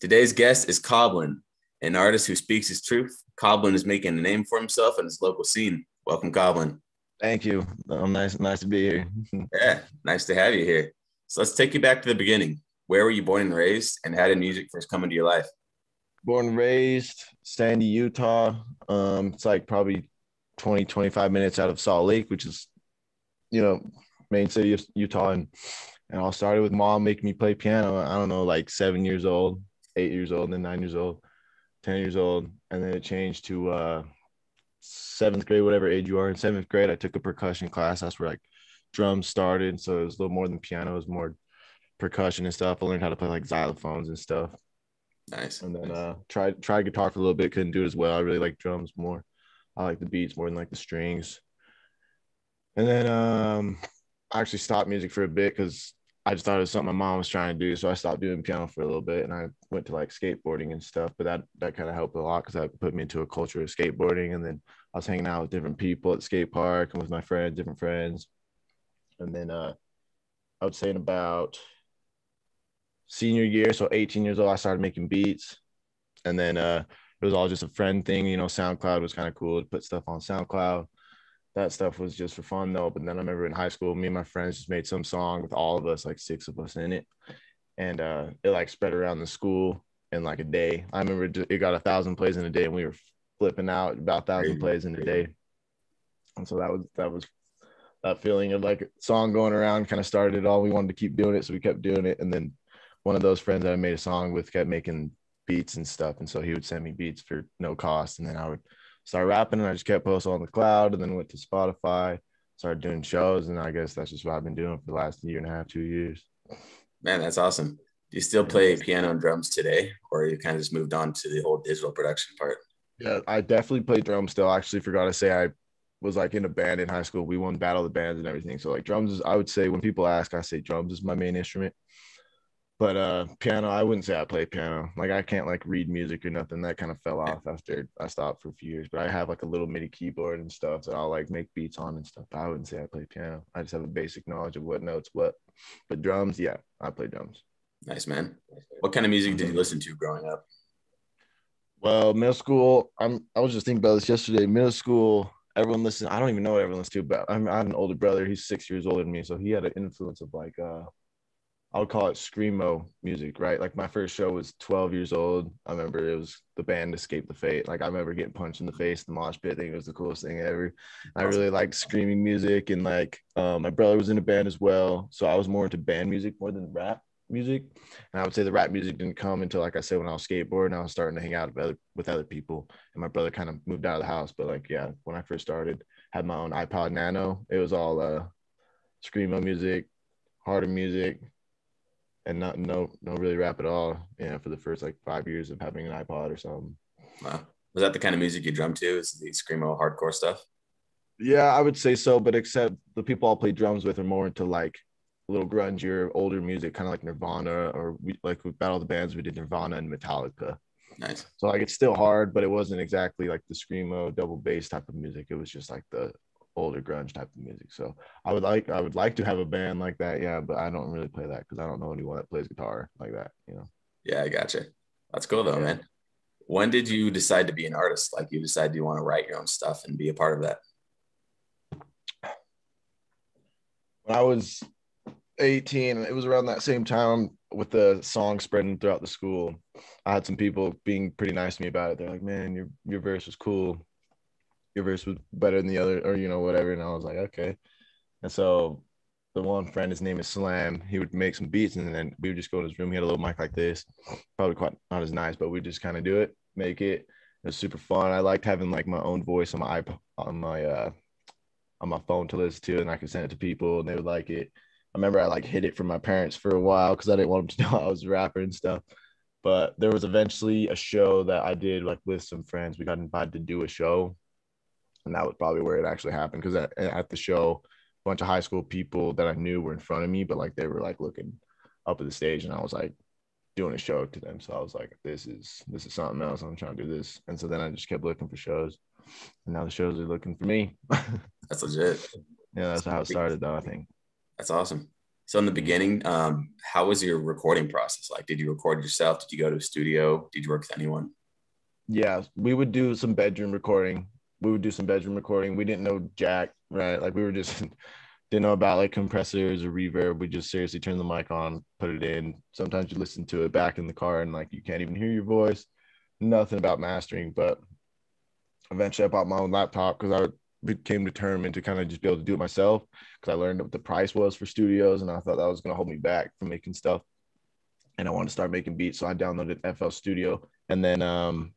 Today's guest is Coblin, an artist who speaks his truth. Coblin is making a name for himself in his local scene. Welcome, Coblin. Thank you. I'm nice, nice to be here. yeah, nice to have you here. So let's take you back to the beginning. Where were you born and raised, and how did music first come into your life? Born and raised, Sandy, Utah. Um, it's like probably 20, 25 minutes out of Salt Lake, which is, you know, main city of Utah. And and I started with mom making me play piano. I don't know, like seven years old, eight years old, then nine years old, 10 years old. And then it changed to uh, seventh grade, whatever age you are. In seventh grade, I took a percussion class. That's where like drums started. So it was a little more than piano, it was more percussion and stuff. I learned how to play like xylophones and stuff. Nice. And then nice. uh tried tried guitar for a little bit, couldn't do it as well. I really like drums more. I like the beats more than like the strings. And then um I actually stopped music for a bit because I just thought it was something my mom was trying to do. So I stopped doing piano for a little bit and I went to like skateboarding and stuff. But that that kind of helped a lot because that put me into a culture of skateboarding. And then I was hanging out with different people at skate park and with my friends, different friends. And then uh I would say in about senior year, so 18 years old, I started making beats. And then uh it was all just a friend thing, you know, SoundCloud was kind of cool to put stuff on SoundCloud that stuff was just for fun though. But then I remember in high school, me and my friends just made some song with all of us, like six of us in it, and uh, it like spread around the school in like a day. I remember it got a thousand plays in a day, and we were flipping out about a thousand plays in a day. And so that was that was that feeling of like song going around kind of started it all. We wanted to keep doing it, so we kept doing it. And then one of those friends that I made a song with kept making beats and stuff, and so he would send me beats for no cost, and then I would started rapping and I just kept posting on the cloud and then went to Spotify, started doing shows. And I guess that's just what I've been doing for the last year and a half, two years. Man, that's awesome. Do you still play piano and drums today, or you kind of just moved on to the whole digital production part? Yeah, I definitely play drums still. I actually forgot to say I was like in a band in high school. We won battle of the bands and everything. So like drums is I would say when people ask, I say drums is my main instrument. But uh piano, I wouldn't say I play piano. Like I can't like read music or nothing. That kind of fell off after I stopped for a few years. But I have like a little MIDI keyboard and stuff that I'll like make beats on and stuff. But I wouldn't say I play piano. I just have a basic knowledge of what notes what. But drums, yeah, I play drums. Nice man. What kind of music did you listen to growing up? Well, middle school, I'm I was just thinking about this yesterday. Middle school, everyone listens. I don't even know what everyone listens to, but I'm, I have an older brother. He's six years older than me, so he had an influence of like uh I would call it screamo music, right? Like my first show was 12 years old. I remember it was the band Escape the Fate. Like I remember getting punched in the face the mosh pit. I think it was the coolest thing ever. I really liked screaming music, and like um, my brother was in a band as well, so I was more into band music more than rap music. And I would say the rap music didn't come until, like I said, when I was skateboarding, I was starting to hang out with other, with other people, and my brother kind of moved out of the house. But like, yeah, when I first started, had my own iPod Nano. It was all uh, screamo music, harder music and not no no really rap at all. Yeah, for the first like five years of having an iPod or something. Wow. Was that the kind of music you drum to? Is the screamo hardcore stuff? Yeah, I would say so, but except the people I'll play drums with are more into like a little grungier, older music, kind of like Nirvana or we, like with Battle of the Bands, we did Nirvana and Metallica. Nice. So like it's still hard, but it wasn't exactly like the screamo double bass type of music. It was just like the older grunge type of music. So I would like I would like to have a band like that, yeah, but I don't really play that because I don't know anyone that plays guitar like that, you know. Yeah, I gotcha. That's cool though, yeah. man. When did you decide to be an artist? Like you decided you want to write your own stuff and be a part of that? When I was 18, it was around that same time with the song spreading throughout the school. I had some people being pretty nice to me about it. They're like, "Man, your your verse was cool your verse was better than the other, or you know, whatever. And I was like, okay. And so the one friend, his name is Slam, he would make some beats and then we would just go in his room. He had a little mic like this, probably quite not as nice, but we just kind of do it, make it. It was super fun. I liked having like my own voice on my iPod, on my uh on my phone to listen to, and I could send it to people and they would like it. I remember I like hid it from my parents for a while because I didn't want them to know I was a rapper and stuff. But there was eventually a show that I did like with some friends. We got invited to do a show and that was probably where it actually happened because at, at the show a bunch of high school people that i knew were in front of me but like they were like looking up at the stage and i was like doing a show to them so i was like this is this is something else i'm trying to do this and so then i just kept looking for shows and now the shows are looking for me that's legit yeah that's how it started though i think that's awesome So in the beginning, um, how was your recording process like? Did you record yourself? Did you go to a studio? Did you work with anyone? Yeah, we would do some bedroom recording. We would do some bedroom recording. We didn't know jack, right? Like we were just didn't know about like compressors or reverb. We just seriously turn the mic on, put it in. Sometimes you listen to it back in the car and like you can't even hear your voice. Nothing about mastering, but eventually I bought my own laptop because I became determined to kind of just be able to do it myself because I learned what the price was for studios and I thought that was going to hold me back from making stuff. And I wanted to start making beats, so I downloaded FL Studio and then um,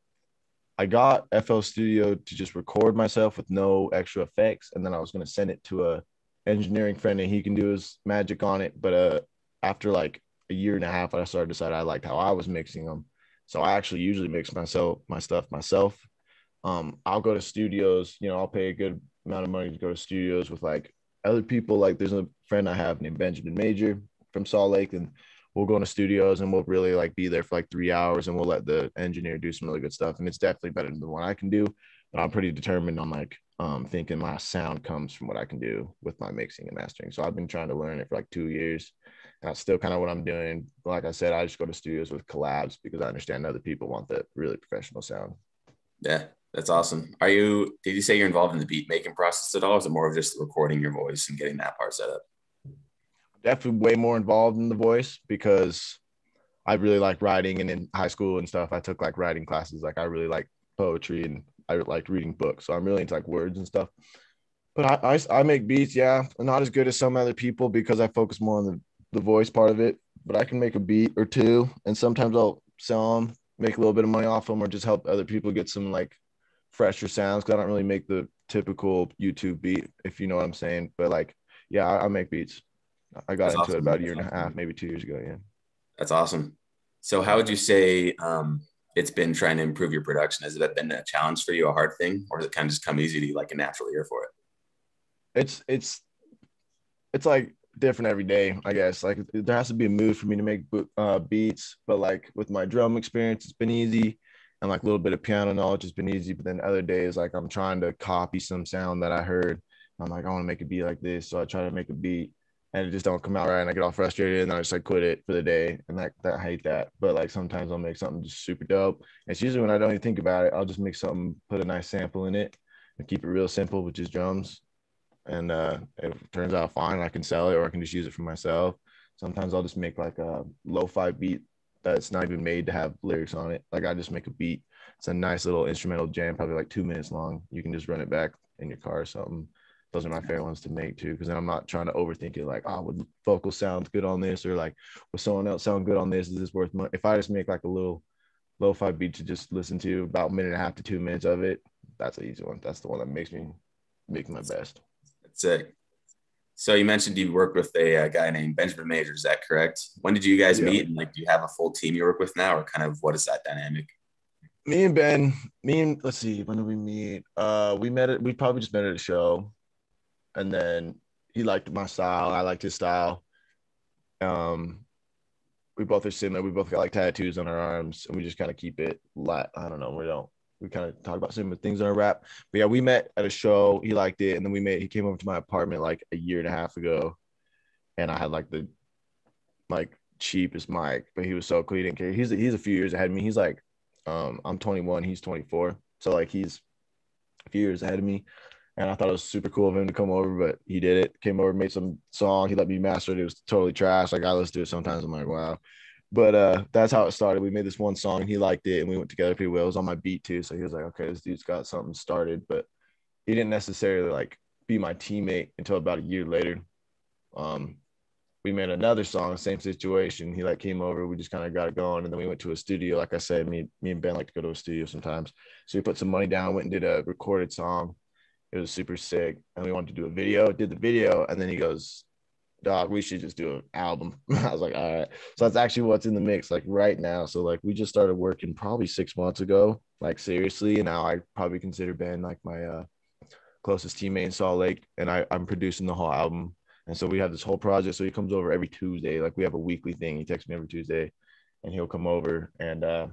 I got FL Studio to just record myself with no extra effects, and then I was going to send it to a engineering friend and he can do his magic on it. But uh, after like a year and a half, I started to decide I liked how I was mixing them. So I actually usually mix myself my stuff myself. Um, I'll go to studios, you know, I'll pay a good amount of money to go to studios with like other people. Like there's a friend I have named Benjamin Major from Salt Lake, and we'll go into studios and we'll really like be there for like three hours and we'll let the engineer do some really good stuff. And it's definitely better than the one I can do. But I'm pretty determined on like um, thinking my sound comes from what I can do with my mixing and mastering. So I've been trying to learn it for like two years. That's still kind of what I'm doing. Like I said, I just go to studios with collabs because I understand other people want the really professional sound. Yeah, that's awesome. Are you, did you say you're involved in the beat making process at all? is it more of just recording your voice and getting that part set up? Definitely way more involved in the voice because I really like writing and in high school and stuff, I took like writing classes. Like I really like poetry and I liked reading books, so I'm really into like words and stuff. But I, I, I make beats, yeah, not as good as some other people because I focus more on the, the voice part of it. But I can make a beat or two, and sometimes I'll sell them, make a little bit of money off them, or just help other people get some like fresher sounds. Cause I don't really make the typical YouTube beat, if you know what I'm saying. But like, yeah, I, I make beats. I got That's into awesome. it about a year and a half, maybe two years ago. Yeah. That's awesome. So, how would you say um, it's been trying to improve your production? Has it been a challenge for you, a hard thing, or does it kind of just come easy to you, like a natural ear for it? It's it's it's like different every day, I guess. Like there has to be a mood for me to make uh, beats, but like with my drum experience, it's been easy, and like a little bit of piano knowledge has been easy. But then other days, like I'm trying to copy some sound that I heard. I'm like, I want to make a beat like this, so I try to make a beat, and it just don't come out right and I get all frustrated and I just like quit it for the day and like that I hate that. But like sometimes I'll make something just super dope. It's usually when I don't even think about it, I'll just make something, put a nice sample in it and keep it real simple, which is drums. And uh it turns out fine, I can sell it or I can just use it for myself. Sometimes I'll just make like a lo-fi beat that's not even made to have lyrics on it. Like I just make a beat. It's a nice little instrumental jam, probably like two minutes long. You can just run it back in your car or something those are my favorite ones to make too because i'm not trying to overthink it like oh would vocal sound good on this? or like would someone else sound good on this? Is this worth money if i just make like a little lo-fi beat to just listen to about a minute and a half to two minutes of it that's an easy one. That's the one that makes me make my best. That's it. So you mentioned you work with a, a, guy named benjamin major is that correct? When did you guys yeah. meet and like do you have a full team you work with now or kind of what is that dynamic? Me and ben me and let's see when did we meet? Uh we met it we probably just met at a show and then he liked my style. I liked his style. Um, we both are similar. We both got like tattoos on our arms, and we just kind of keep it. Light. I don't know. We don't. We kind of talk about similar things on our rap. But yeah, we met at a show. He liked it, and then we met. He came over to my apartment like a year and a half ago, and I had like the like cheapest mic, but he was so cool. He didn't care. He's he's a few years ahead of me. He's like, um, I'm 21. He's 24. So like he's a few years ahead of me. And I thought it was super cool of him to come over, but he did it. Came over, made some song. He let me master it. It was totally trash. Like I listen to it sometimes. I'm like, wow. But uh, that's how it started. We made this one song he liked it, and we went together pretty well. It was on my beat too, so he was like, okay, this dude's got something started. But he didn't necessarily like be my teammate until about a year later. Um, we made another song, same situation. He like came over, we just kind of got it going, and then we went to a studio. Like I said, me, me and Ben like to go to a studio sometimes. So we put some money down, went and did a recorded song it was super sick. And we wanted to do a video, did the video, and then he goes, Dog, we should just do an album. I was like, all right. So that's actually what's in the mix, like right now. So like we just started working probably six months ago, like seriously. And now I probably consider Ben like my uh closest teammate in Salt Lake. And I, I'm producing the whole album. And so we have this whole project. So he comes over every Tuesday. Like we have a weekly thing. He texts me every Tuesday and he'll come over and uh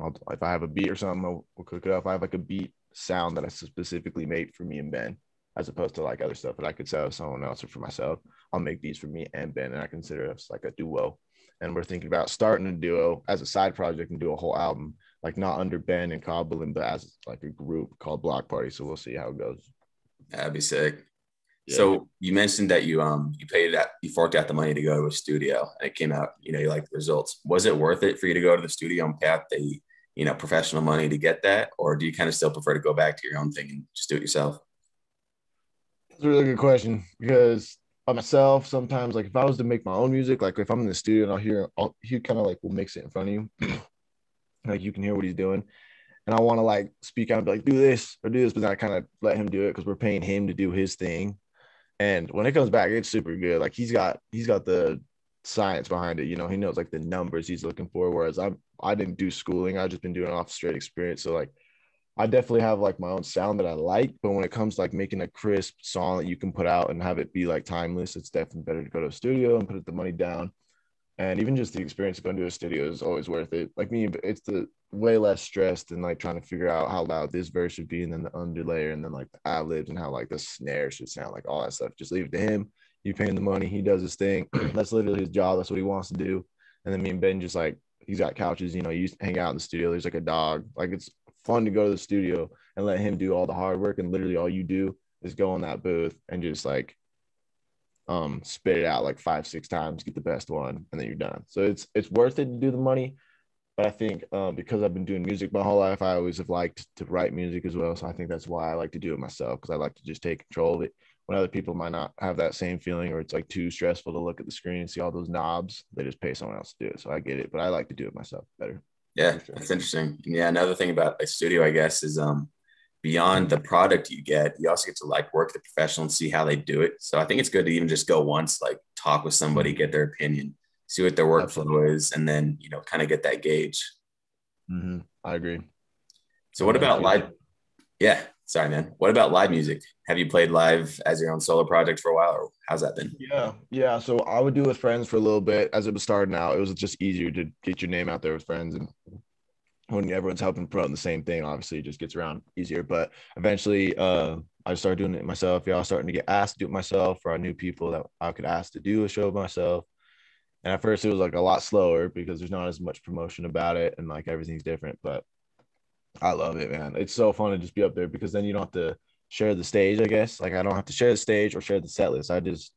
I'll, if I have a beat or something, we'll, cook it up. I have like a beat sound that I specifically made for me and Ben. as opposed to like other stuff that I could sell to someone else or for myself. I'll make these for me and Ben, and I consider us like a duo. And we're thinking about starting a duo as a side project and do a whole album, like not under Ben and Coblin, but as like a group called Block Party. So we'll see how it goes. That'd be sick. Yeah. So you mentioned that you um you paid that you forked out the money to go to a studio and it came out, you know, you like the results. Was it worth it for you to go to the studio and pay out the you know professional money to get that, or do you kind of still prefer to go back to your own thing and just do it yourself? That's a really good question because by myself, sometimes like if I was to make my own music, like if I'm in the studio and I'll hear, I'll, he kind of like will mix it in front of you, like you can hear what he's doing, and I want to like speak out and be like do this or do this, but then I kind of let him do it because we're paying him to do his thing, and when it comes back, it's super good. Like he's got he's got the science behind it. You know, he knows like the numbers he's looking for. Whereas I'm I didn't do schooling. I've just been doing off straight experience. So like I definitely have like my own sound that I like, but when it comes to like making a crisp song that you can put out and have it be like timeless, it's definitely better to go to a studio and put the money down. And even just the experience of going to a studio is always worth it. Like me, it's the way less stressed than like trying to figure out how loud this verse should be and then the underlayer and then like the ad libs and how like the snare should sound, like all that stuff. Just leave it to him. You pay him the money, he does his thing. That's literally his job. That's what he wants to do. And then me and Ben just like he's got couches, you know, you hang out in the studio. There's like a dog. Like it's fun to go to the studio and let him do all the hard work and literally all you do is go in that booth and just like um spit it out like five six times get the best one and then you're done so it's it's worth it to do the money but i think um, because i've been doing music my whole life i always have liked to write music as well so i think that's why i like to do it myself because i like to just take control of it when other people might not have that same feeling or it's like too stressful to look at the screen and see all those knobs they just pay someone else to do it so i get it but i like to do it myself better yeah, sure. that's interesting. Yeah, another thing about a studio, I guess, is um beyond the product you get, you also get to like work the professional and see how they do it. So I think it's good to even just go once, like talk with somebody, get their opinion, see what their workflow Absolutely. is, and then you know, kind of get that gauge. Mm-hmm. I agree. So what about live? Yeah, sorry, man. What about live music? Have you played live as your own solo project for a while, or how's that been? Yeah, yeah. So I would do with friends for a little bit as it was starting out. It was just easier to get your name out there with friends, and when everyone's helping promote the same thing, obviously it just gets around easier. But eventually, uh, I started doing it myself. Y'all starting to get asked to do it myself, or I knew people that I could ask to do a show myself. And at first, it was like a lot slower because there's not as much promotion about it, and like everything's different. But I love it, man. It's so fun to just be up there because then you don't have to share the stage, I guess. Like I don't have to share the stage or share the set list. I just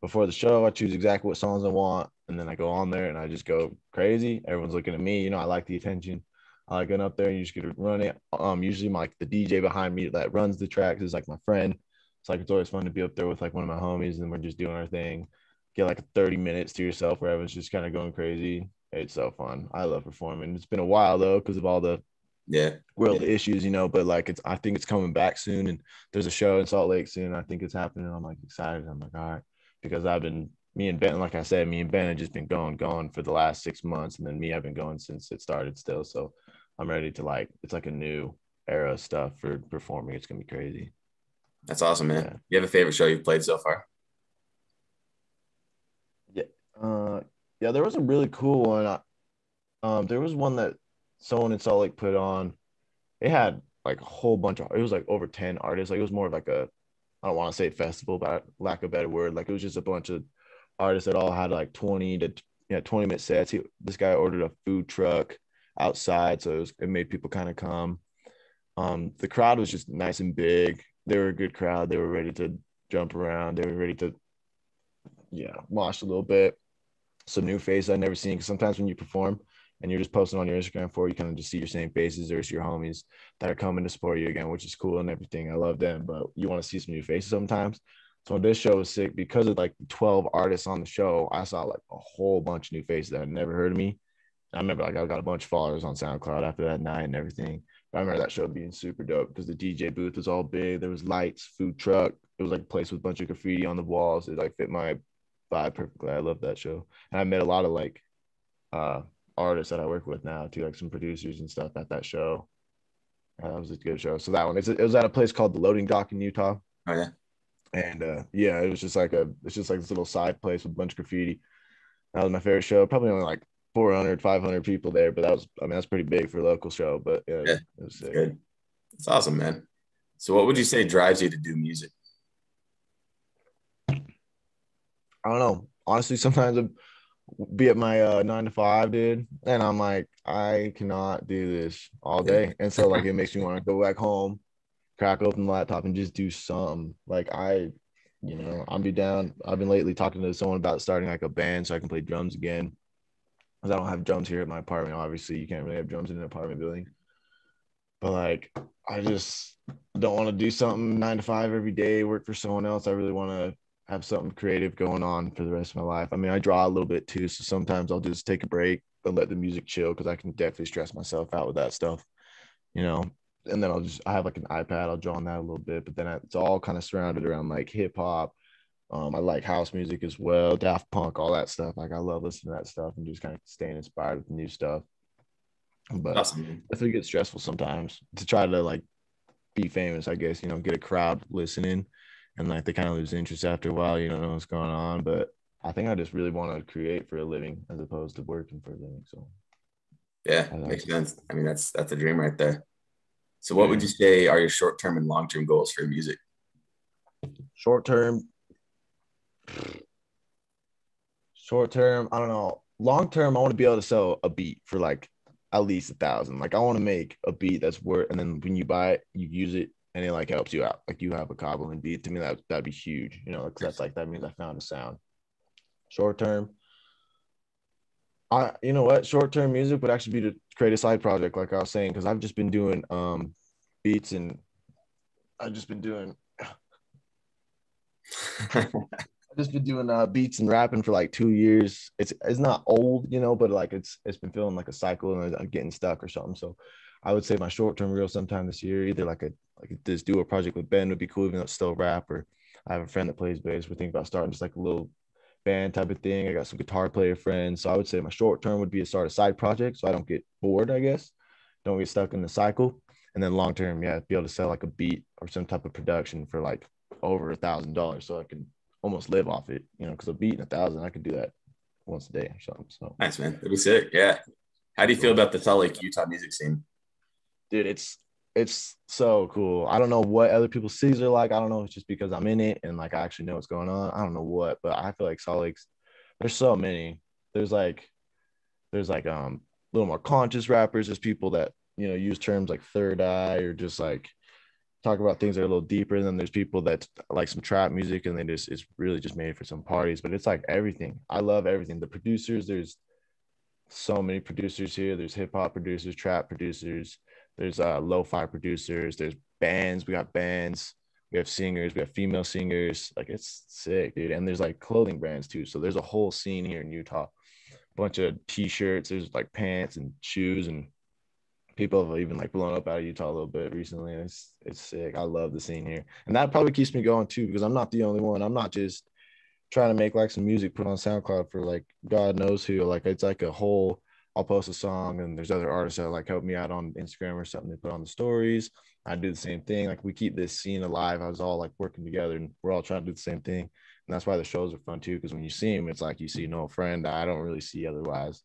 before the show, I choose exactly what songs I want, and then I go on there and I just go crazy. Everyone's looking at me. You know, I like the attention. I like going up there and you just get to run it. Um, usually my like the DJ behind me that runs the tracks is like my friend. It's like it's always fun to be up there with like one of my homies and we're just doing our thing. Get like 30 minutes to yourself where everyone's just kind of going crazy. It's so fun. I love performing. It's been a while though because of all the yeah world yeah. issues, you know. But like it's I think it's coming back soon, and there's a show in Salt Lake soon. I think it's happening. I'm like excited. I'm like all right because I've been me and Ben, like I said, me and Ben have just been going going for the last six months, and then me I've been going since it started still. So I'm ready to like it's like a new era of stuff for performing. It's gonna be crazy. That's awesome, man. Yeah. You have a favorite show you've played so far? Uh, yeah. There was a really cool one. Um, there was one that someone in Salt Lake put on. It had like a whole bunch of. It was like over ten artists. Like it was more of like a. I don't want to say festival, but lack of better word, like it was just a bunch of artists that all had like twenty to yeah twenty minute sets. He, this guy ordered a food truck outside, so it, was, it made people kind of come. Um, the crowd was just nice and big. They were a good crowd. They were ready to jump around. They were ready to, yeah, mosh a little bit. Some new faces I'd never seen. Because sometimes when you perform, and you're just posting on your Instagram for, you kind of just see your same faces or it's your homies that are coming to support you again, which is cool and everything. I love them, but you want to see some new faces sometimes. So this show was sick because of like 12 artists on the show. I saw like a whole bunch of new faces that had never heard of me. I remember like I got a bunch of followers on SoundCloud after that night and everything. But I remember that show being super dope because the DJ booth was all big. There was lights, food truck. It was like a place with a bunch of graffiti on the walls. It like fit my vibe perfectly. I love that show. And I met a lot of like uh artists that I work with now too, like some producers and stuff at that show. Uh, that was a good show. So that one, it was at a place called the Loading Dock in Utah. Oh yeah. And uh, yeah, it was just like a, it's just like this little side place with a bunch of graffiti. That was my favorite show. Probably only like 400, 500 people there, but that was, I mean, that's pretty big for a local show. But yeah, yeah it was good. It's awesome, man. So, what would you say drives you to do music? I don't know. Honestly, sometimes I'd be at my uh, nine to five, dude, and I'm like, I cannot do this all day, and so like it makes me want to go back home, crack open the laptop, and just do some. Like I, you know, I'll be down. I've been lately talking to someone about starting like a band so I can play drums again, because I don't have drums here at my apartment. Obviously, you can't really have drums in an apartment building. But like, I just don't want to do something nine to five every day, work for someone else. I really want to have something creative going on for the rest of my life. I mean, I draw a little bit too, so sometimes I'll just take a break and let the music chill because I can definitely stress myself out with that stuff, you know. And then I'll just I have like an iPad, I'll draw on that a little bit, but then it's all kind of surrounded around like hip hop. Um, I like house music as well, Daft Punk, all that stuff. Like I love listening to that stuff and just kind of staying inspired with new stuff. But awesome. definitely get stressful sometimes to try to like be famous, I guess, you know, get a crowd listening and like they kind of lose interest after a while, you don't know what's going on. But I think I just really want to create for a living as opposed to working for a living. So yeah, makes sense. I mean, that's that's a dream right there. So what yeah. would you say are your short term and long term goals for music? Short term, short term, I don't know. Long term, I want to be able to sell a beat for like at least a thousand. Like I want to make a beat that's worth, and then when you buy it, you use it, and it like helps you out. Like you have a Coblin beat. To me, that that'd be huge. You know, because that's like that means I found a sound. Short term, I you know what? Short term music would actually be to create a side project, like I was saying, because I've just been doing um beats and I've just been doing. I've just been doing uh, beats and rapping for like two years. It's it's not old, you know, but like it's it's been feeling like a cycle and I'm getting stuck or something. So I would say my short term real sometime this year, either like a like this duo project with Ben would be cool, even though it's still rap. Or I have a friend that plays bass. We're thinking about starting just like a little band type of thing. I got some guitar player friends. So I would say my short term would be to start a side project so I don't get bored, I guess. Don't get stuck in the cycle. And then long term, yeah, be able to sell like a beat or some type of production for like over a thousand dollars so I can almost live off it, you know, because a beat and a thousand, I could do that once a day or something. So nice, man. It'd be sick. Yeah. How do you feel about the Salt Lake, Utah music scene? Dude, it's it's so cool. I don't know what other people's cities are like. I don't know. It's just because I'm in it and like I actually know what's going on. I don't know what, but I feel like Salt Lake's there's so many. There's like there's like um a little more conscious rappers. There's people that you know use terms like third eye or just like talk about things that are a little deeper. And then there's people that like some trap music and they just it's really just made for some parties. But it's like everything. I love everything. The producers, there's so many producers here. There's hip hop producers, trap producers, there's uh lo-fi producers, there's bands, we got bands, we have singers, we have female singers. Like it's sick, dude. And there's like clothing brands too. So there's a whole scene here in Utah. A bunch of t-shirts, there's like pants and shoes and people have even like blown up out of Utah a little bit recently. It's it's sick. I love the scene here, and that probably keeps me going too because I'm not the only one. I'm not just trying to make like some music put on SoundCloud for like God knows who. Like it's like a whole. I'll post a song, and there's other artists that like help me out on Instagram or something. They put on the stories. I do the same thing. Like we keep this scene alive. I was all like working together, and we're all trying to do the same thing. And that's why the shows are fun too. Because when you see them, it's like you see no friend I don't really see otherwise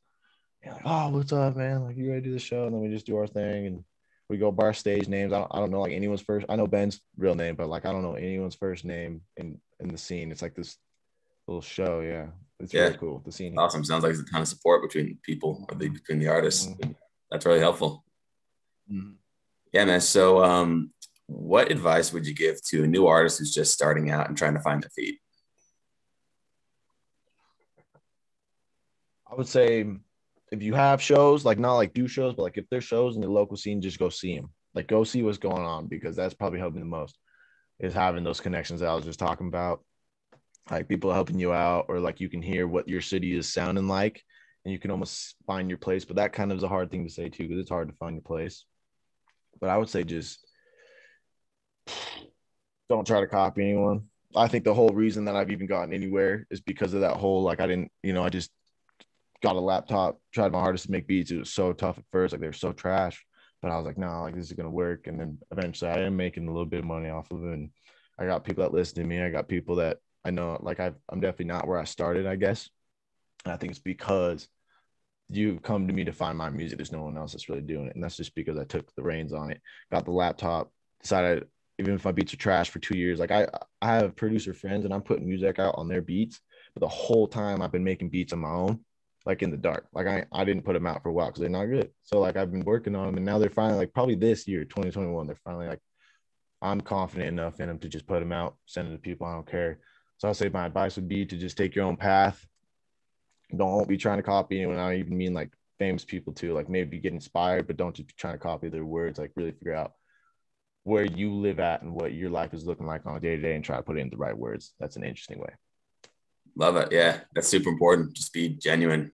like, oh, what's up, man? Like, you ready to do the show? And then we just do our thing and we go bar stage names. I don't, I don't know like anyone's first. I know Ben's real name, but like I don't know anyone's first name in in the scene. It's like this little show. Yeah, it's yeah. really cool. The scene. Awesome. Sounds like there's a ton of support between people or the, between the artists. Mm-hmm. That's really helpful. Mm-hmm. Yeah, man. So, um, what advice would you give to a new artist who's just starting out and trying to find their feet? I would say if you have shows, like not like do shows, but like if there's shows in the local scene, just go see them. Like go see what's going on because that's probably helping the most is having those connections that I was just talking about. Like people helping you out, or like you can hear what your city is sounding like, and you can almost find your place. But that kind of is a hard thing to say too, because it's hard to find your place. But I would say just don't try to copy anyone. I think the whole reason that I've even gotten anywhere is because of that whole like I didn't, you know, I just got a laptop, tried my hardest to make beats. It was so tough at first, like they were so trash. But I was like, no, nah, like this is gonna work. And then eventually I am making a little bit of money off of it. And I got people that listen to me. I got people that I know like i am definitely not where I started, I guess. And I think it's because you come to me to find my music. There's no one else that's really doing it. And that's just because I took the reins on it, got the laptop, decided even if my beats are trash for two years, like I I have producer friends and I'm putting music out on their beats but the whole time I've been making beats on my own, like in the dark. Like I, I didn't put them out for a while because they're not good. So like I've been working on them, and now they're finally like probably this year, 2021, they're finally like I'm confident enough in them to just put them out, send them to people. I don't care. So I'll say my advice would be to just take your own path. Don't be trying to copy anyone. I even mean like famous people too. Like maybe get inspired, but don't just be trying to copy their words. Like really figure out where you live at and what your life is looking like on a day to day and try to put in the right words. That's an interesting way. Love it. Yeah, that's super important. Just be genuine.